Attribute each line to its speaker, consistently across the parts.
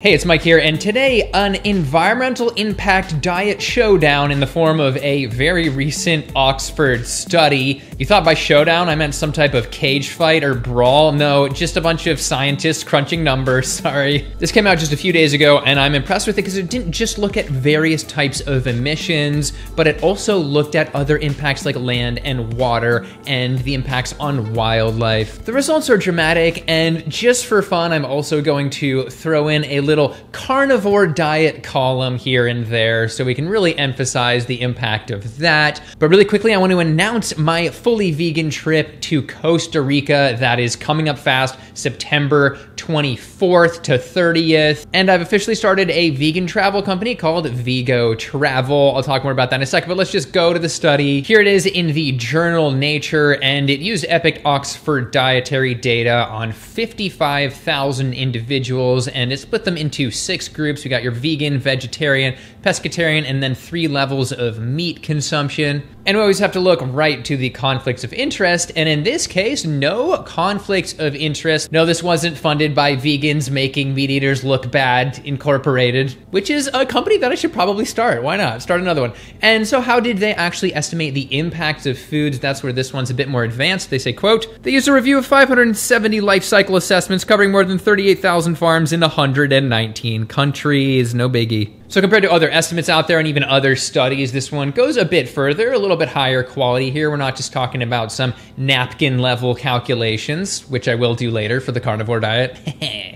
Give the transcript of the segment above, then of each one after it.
Speaker 1: Hey, it's Mic here, and today an environmental impact diet showdown in the form of a very recent Oxford study. You thought by showdown I meant some type of cage fight or brawl? No, just a bunch of scientists crunching numbers, sorry. This came out just a few days ago, and I'm impressed with it because it didn't just look at various types of emissions, but it also looked at other impacts like land and water and the impacts on wildlife. The results are dramatic, and just for fun, I'm also going to throw in a little carnivore diet column here and there so we can really emphasize the impact of that. But really quickly, I want to announce my fully vegan trip to Costa Rica that is coming up fast, September 24th to 30th. And I've officially started a vegan travel company called Vego Travel. I'll talk more about that in a second, but let's just go to the study. Here it is in the journal Nature, and it used EPIC Oxford dietary data on 55,000 individuals, and it split them into six groups. We got your vegan, vegetarian, pescatarian, and then three levels of meat consumption. And we always have to look right to the conflicts of interest. And in this case, no conflicts of interest. No, this wasn't funded by vegans making meat eaters look bad, Incorporated, which is a company that I should probably start. Why not? Start another one. And so, how did they actually estimate the impacts of foods? That's where this one's a bit more advanced. They say, quote, they used a review of 570 life cycle assessments covering more than 38,000 farms in 119 countries. No biggie. So compared to other estimates out there and even other studies, this one goes a bit further, a little bit higher quality here. We're not just talking about some napkin level calculations, which I will do later for the carnivore diet.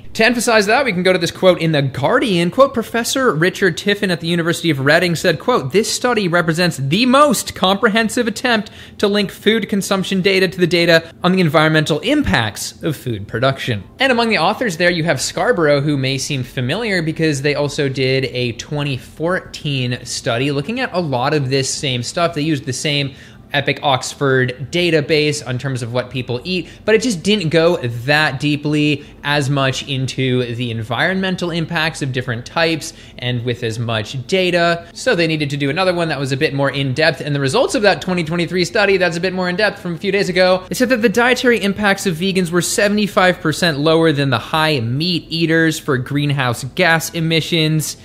Speaker 1: to emphasize that, we can go to this quote in The Guardian. Quote, Professor Richard Tiffin at the University of Reading said, quote, this study represents the most comprehensive attempt to link food consumption data to the data on the environmental impacts of food production. And among the authors there, you have Scarborough, who may seem familiar because they also did a 2014 study looking at a lot of this same stuff. They used the same EPIC Oxford database in terms of what people eat, but it just didn't go that deeply as much into the environmental impacts of different types and with as much data. So they needed to do another one that was a bit more in depth. And the results of that 2023 study that's a bit more in depth from a few days ago, it said that the dietary impacts of vegans were 75% lower than the high meat eaters for greenhouse gas emissions.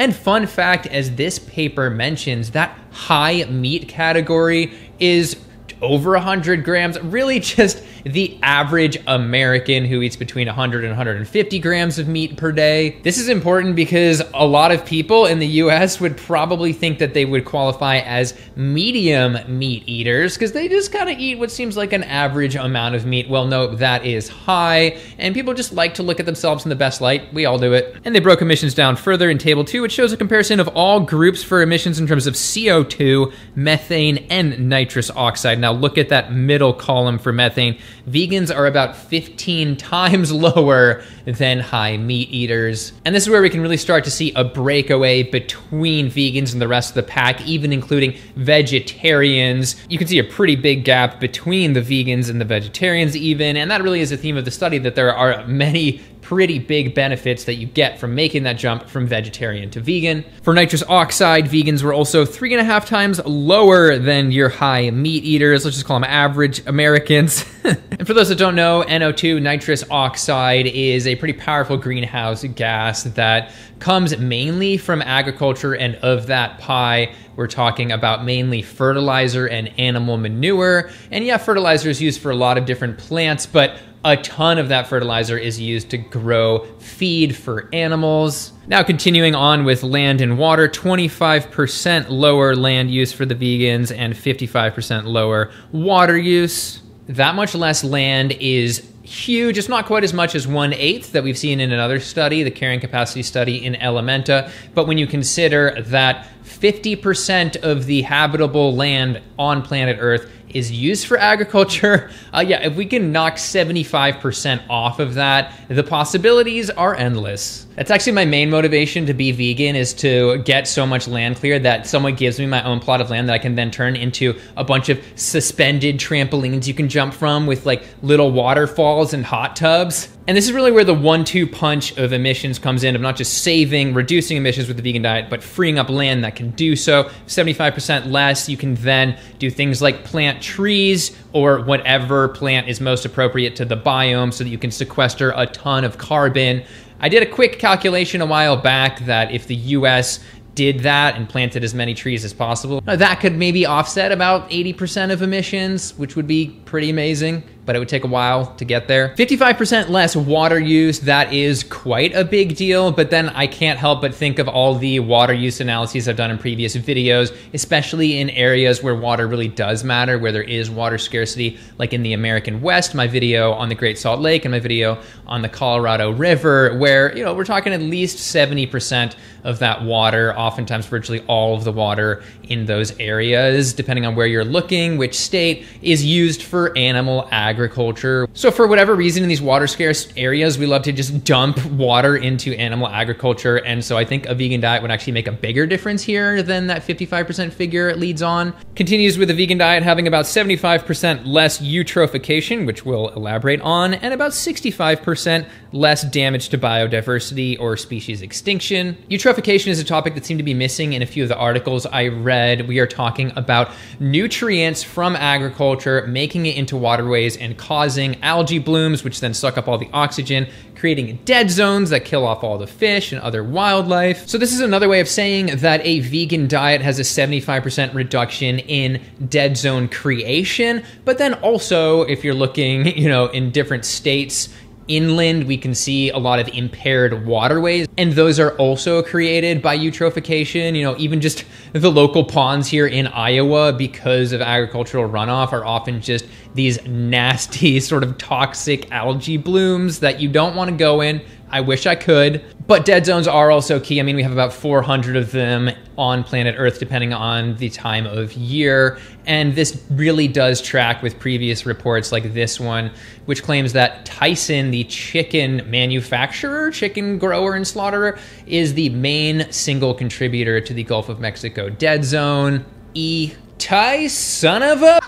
Speaker 1: And fun fact, as this paper mentions, that high meat category is over 100 grams, really just the average American who eats between 100 and 150 grams of meat per day. This is important because a lot of people in the US would probably think that they would qualify as medium meat eaters because they just kind of eat what seems like an average amount of meat. Well, no, that is high, and people just like to look at themselves in the best light. We all do it. And they broke emissions down further in Table 2, which shows a comparison of all groups for emissions in terms of CO2, methane, and nitrous oxide. Now, look at that middle column for methane vegans are about 15 times lower than high meat eaters. And this is where we can really start to see a breakaway between vegans and the rest of the pack, even including vegetarians. You can see a pretty big gap between the vegans and the vegetarians, even. And that really is a theme of the study that there are many pretty big benefits that you get from making that jump from vegetarian to vegan. For nitrous oxide, vegans were also three and a half times lower than your high meat eaters. Let's just call them average Americans. and for those that don't know, NO2, nitrous oxide, is a pretty powerful greenhouse gas that comes mainly from agriculture, and of that pie, we're talking about mainly fertilizer and animal manure. And yeah, fertilizer is used for a lot of different plants, but a ton of that fertilizer is used to grow feed for animals. Now, continuing on with land and water, 25% lower land use for the vegans and 55% lower water use. That much less land is huge. It's not quite as much as one eighth that we've seen in another study, the carrying capacity study in Elementa. But when you consider that 50% of the habitable land on planet Earth is used for agriculture. Uh, yeah, if we can knock 75% off of that, the possibilities are endless. That's actually my main motivation to be vegan is to get so much land cleared that someone gives me my own plot of land that I can then turn into a bunch of suspended trampolines you can jump from with like little waterfalls and hot tubs. And this is really where the one two punch of emissions comes in of not just saving, reducing emissions with the vegan diet, but freeing up land that can do so. 75% less, you can then do things like plant trees or whatever plant is most appropriate to the biome so that you can sequester a ton of carbon I did a quick calculation a while back that if the US did that and planted as many trees as possible, that could maybe offset about 80% of emissions, which would be pretty amazing but it would take a while to get there. 55% less water use, that is quite a big deal, but then I can't help but think of all the water use analyses I've done in previous videos, especially in areas where water really does matter, where there is water scarcity, like in the American West, my video on the Great Salt Lake and my video on the Colorado River, where, you know, we're talking at least 70% of that water, oftentimes virtually all of the water in those areas, depending on where you're looking, which state, is used for animal agriculture agriculture. So for whatever reason in these water scarce areas, we love to just dump water into animal agriculture. And so I think a vegan diet would actually make a bigger difference here than that 55% figure it leads on. Continues with a vegan diet having about 75% less eutrophication, which we'll elaborate on, and about 65% less damage to biodiversity or species extinction. Eutrophication is a topic that seemed to be missing in a few of the articles I read. We are talking about nutrients from agriculture making it into waterways and causing algae blooms, which then suck up all the oxygen, creating dead zones that kill off all the fish and other wildlife. So, this is another way of saying that a vegan diet has a 75% reduction in dead zone creation. But then also, if you're looking, you know, in different states, inland, we can see a lot of impaired waterways, and those are also created by eutrophication. You know, even just the local ponds here in Iowa, because of agricultural runoff, are often just these nasty, sort of toxic algae blooms that you don't want to go in. I wish I could. But dead zones are also key. I mean, we have about 400 of them on planet Earth, depending on the time of year. And this really does track with previous reports like this one, which claims that Tyson, the chicken manufacturer, chicken grower, and slaughterer, is the main single contributor to the Gulf of Mexico dead zone. E. Ty, son of a.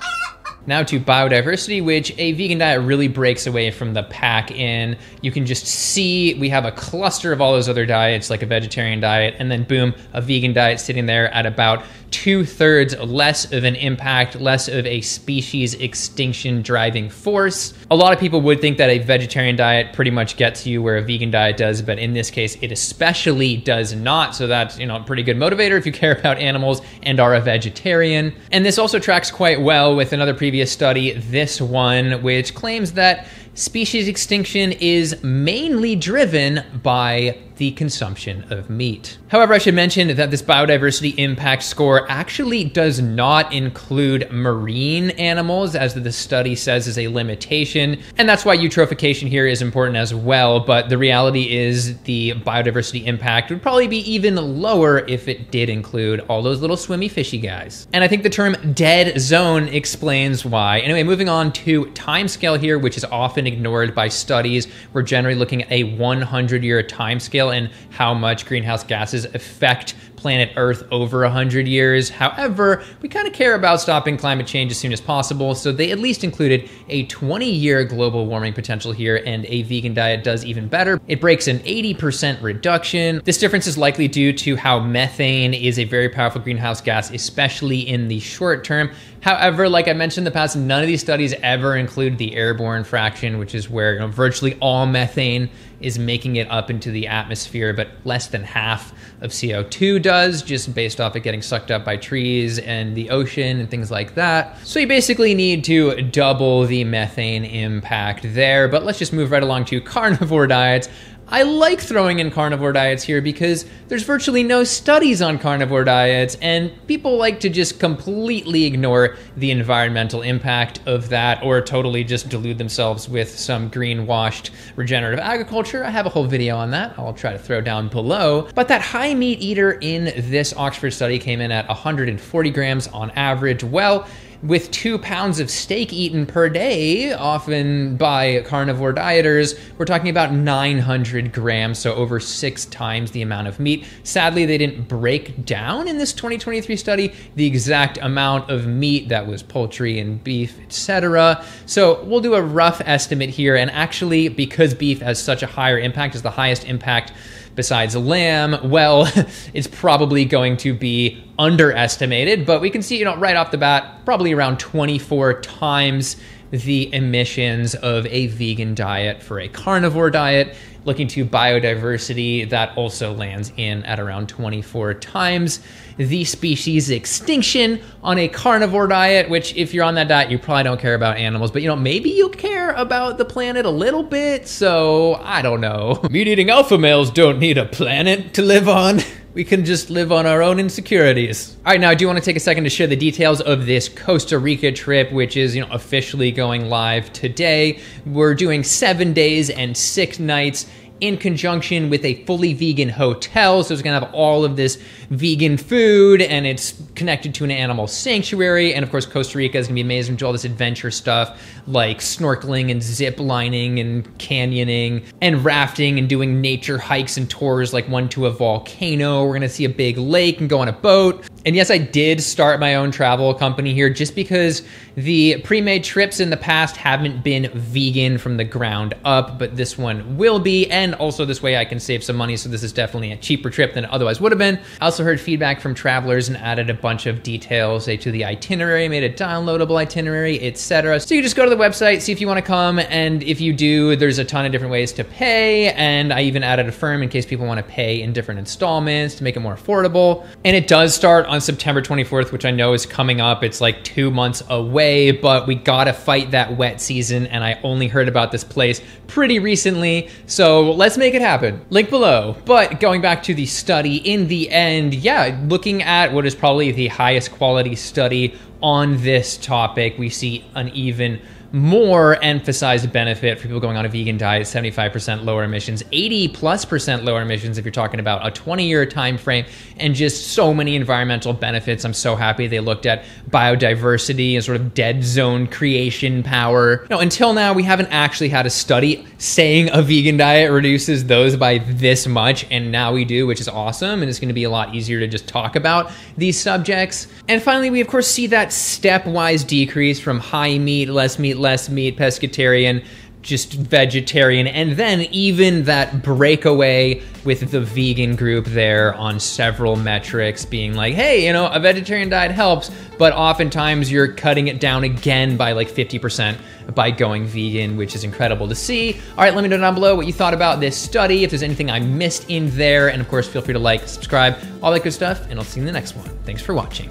Speaker 1: Now to biodiversity, which a vegan diet really breaks away from the pack in. You can just see we have a cluster of all those other diets, like a vegetarian diet, and then boom, a vegan diet sitting there at about two thirds less of an impact, less of a species extinction driving force. A lot of people would think that a vegetarian diet pretty much gets you where a vegan diet does, but in this case, it especially does not. So that's, you know, a pretty good motivator if you care about animals and are a vegetarian. And this also tracks quite well with another previous study, this one, which claims that species extinction is mainly driven by the consumption of meat. However, I should mention that this biodiversity impact score actually does not include marine animals, as the study says is a limitation. And that's why eutrophication here is important as well. But the reality is the biodiversity impact would probably be even lower if it did include all those little swimmy fishy guys. And I think the term dead zone explains why. Anyway, moving on to timescale here, which is often ignored by studies. We're generally looking at a 100 year timescale and how much greenhouse gases affect planet Earth over 100 years. However, we kind of care about stopping climate change as soon as possible, so they at least included a 20 year global warming potential here, and a vegan diet does even better. It breaks an 80% reduction. This difference is likely due to how methane is a very powerful greenhouse gas, especially in the short term. However, like I mentioned in the past, none of these studies ever include the airborne fraction, which is where you know, virtually all methane is making it up into the atmosphere, but less than half of CO2 does, just based off it getting sucked up by trees and the ocean and things like that. So you basically need to double the methane impact there. But let's just move right along to carnivore diets. I like throwing in carnivore diets here because there's virtually no studies on carnivore diets, and people like to just completely ignore the environmental impact of that or totally just delude themselves with some greenwashed regenerative agriculture. I have a whole video on that I'll try to throw down below. But that high meat eater in this Oxford study came in at 140 grams on average. Well, with two pounds of steak eaten per day, often by carnivore dieters, we're talking about 900 grams, so over six times the amount of meat. Sadly, they didn't break down in this 2023 study the exact amount of meat that was poultry and beef, etc. So we'll do a rough estimate here, and actually, because beef has such a higher impact, is the highest impact besides lamb, well, it's probably going to be underestimated, but we can see, you know, right off the bat, probably around 24 times the emissions of a vegan diet for a carnivore diet. Looking to biodiversity, that also lands in at around 24 times the species extinction on a carnivore diet, which, if you're on that diet, you probably don't care about animals, but you know, maybe you care about the planet a little bit, so I don't know. Meat eating alpha males don't need a planet to live on. we can just live on our own insecurities. All right, now I do want to take a second to share the details of this Costa Rica trip, which is, you know, officially going live today. We're doing seven days and six nights in conjunction with a fully vegan hotel. So it's going to have all of this vegan food and it's connected to an animal sanctuary. And of course, Costa Rica is going to be amazing to all this adventure stuff like snorkeling and zip lining and canyoning and rafting and doing nature hikes and tours like one to a volcano. We're going to see a big lake and go on a boat. And yes, I did start my own travel company here just because the pre made trips in the past haven't been vegan from the ground up, but this one will be. And also, this way I can save some money. So, this is definitely a cheaper trip than it otherwise would have been. I also heard feedback from travelers and added a bunch of details say, to the itinerary, made a downloadable itinerary, etc. So, you just go to the website, see if you want to come. And if you do, there's a ton of different ways to pay. And I even added Affirm in case people want to pay in different installments to make it more affordable. And it does start on September 24th, which I know is coming up. It's like two months away, but we gotta fight that wet season. And I only heard about this place pretty recently. So let's make it happen. Link below. But going back to the study, in the end, yeah, looking at what is probably the highest quality study on this topic, we see an even more emphasized benefit for people going on a vegan diet 75% lower emissions 80 plus percent lower emissions if you're talking about a 20 year time frame and just so many environmental benefits. I'm so happy they looked at biodiversity and sort of dead zone creation power. Now until now we haven't actually had a study saying a vegan diet reduces those by this much and now we do which is awesome and it's going to be a lot easier to just talk about these subjects. And finally we of course see that stepwise decrease from high meat less meat less meat, pescatarian, just vegetarian, and then even that breakaway with the vegan group there on several metrics being like, hey, you know, a vegetarian diet helps, but oftentimes you're cutting it down again by like 50% by going vegan, which is incredible to see. All right, let me know down below what you thought about this study, if there's anything I missed in there, and of course, feel free to like, subscribe, all that good stuff, and I'll see you in the next one. Thanks for watching.